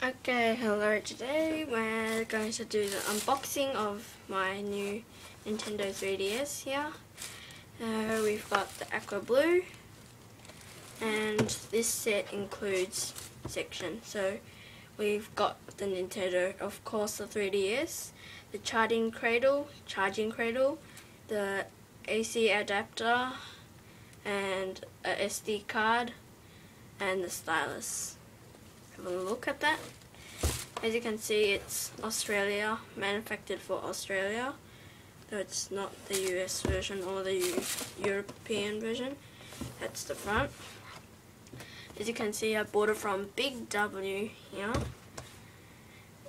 Okay, hello. Today we're going to do the unboxing of my new Nintendo 3DS here. Uh, we've got the Aqua Blue and this set includes section. So we've got the Nintendo, of course the 3DS, the charging cradle, charging cradle, the AC adapter and a SD card and the stylus look at that. As you can see it's Australia, manufactured for Australia, though it's not the US version or the U European version. That's the front. As you can see I bought it from Big W here.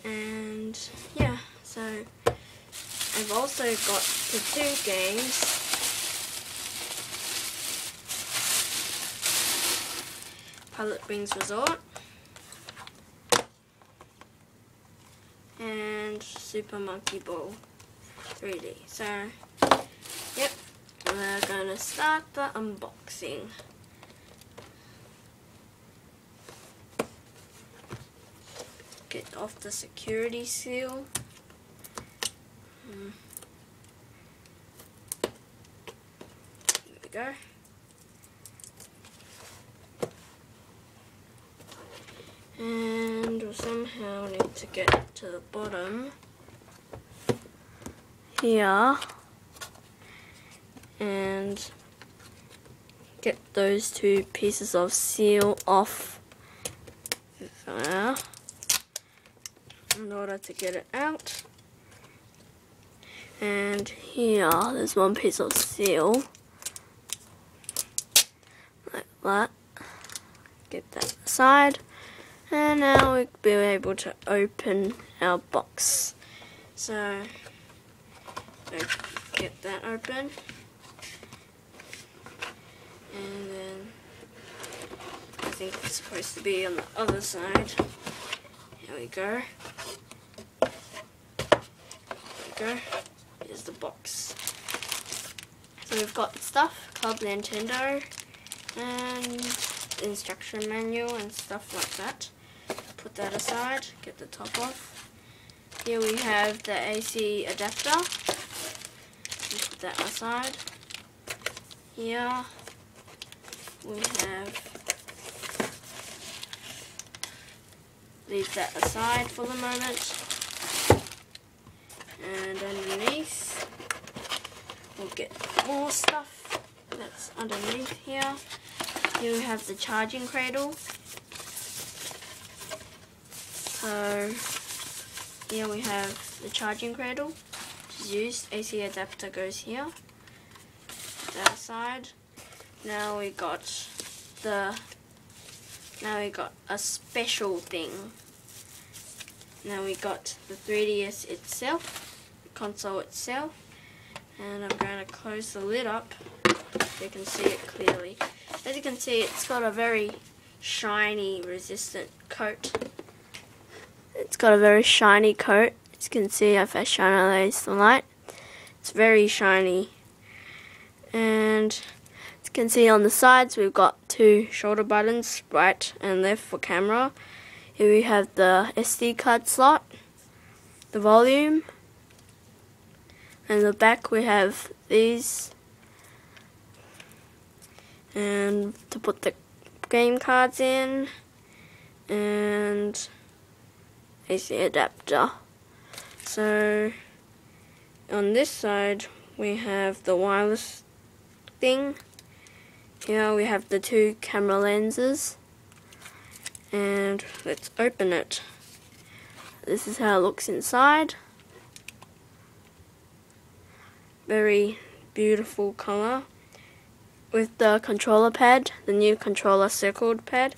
And yeah, so I've also got the two games Pilotwings Resort and Super Monkey Ball 3D. So, yep, we're gonna start the unboxing. Get off the security seal. Hmm. There we go. and we'll somehow need to get to the bottom. Here. And get those two pieces of seal off there in order to get it out. And here there's one piece of seal. Like that. Get that aside and now we'll be able to open our box. So, get that open. And then, I think it's supposed to be on the other side. Here we go. There we go. Here's the box. So we've got stuff, Club Nintendo, and instruction manual and stuff like that put that aside, get the top off. Here we have the AC adapter, just put that aside. Here we have, leave that aside for the moment. And underneath, we'll get more stuff that's underneath here. Here we have the charging cradle. So here we have the charging cradle, which is used. AC adapter goes here. That side. Now we got the now we got a special thing. Now we got the 3DS itself, the console itself, and I'm going to close the lid up so you can see it clearly. As you can see, it's got a very shiny, resistant coat it's got a very shiny coat. As you can see, if I shine on the light, it's very shiny. And as you can see on the sides, we've got two shoulder buttons, right and left for camera. Here we have the SD card slot, the volume, and the back we have these, and to put the game cards in, and AC adapter. So on this side we have the wireless thing. Here we have the two camera lenses. And let's open it. This is how it looks inside. Very beautiful color. With the controller pad, the new controller circled pad,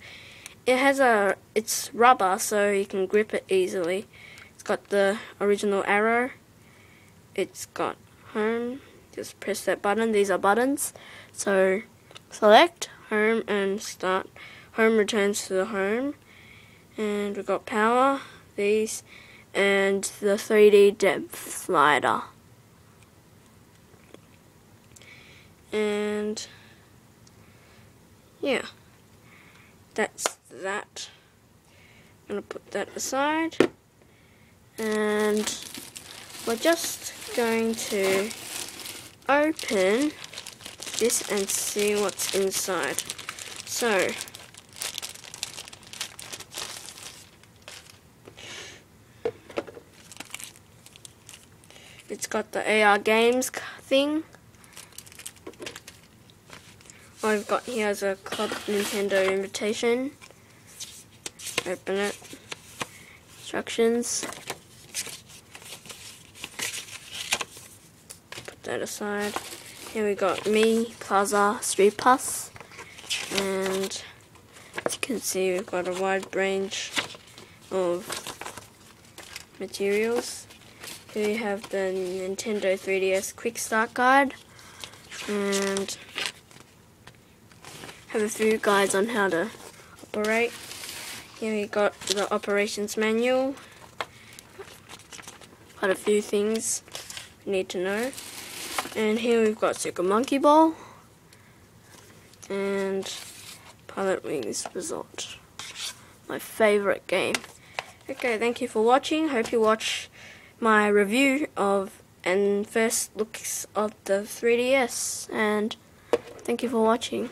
it has a it's rubber so you can grip it easily. It's got the original arrow. It's got home. Just press that button. These are buttons. So select home and start. Home returns to the home. And we've got power these and the 3D depth slider. And yeah. That's that. I'm gonna put that aside and we're just going to open this and see what's inside. So, it's got the AR games thing. What I've got here is a Club Nintendo invitation. Open it. Instructions. Put that aside. Here we got Mii, Plaza, StreetPass, and as you can see we've got a wide range of materials. Here we have the Nintendo 3DS Quick Start Guide, and have a few guides on how to operate. Here we got the operations manual, got a few things need to know. And here we've got Super Monkey Ball and Pilot Pilotwings Resort. My favourite game. Okay, thank you for watching. Hope you watch my review of and first looks of the 3DS and thank you for watching.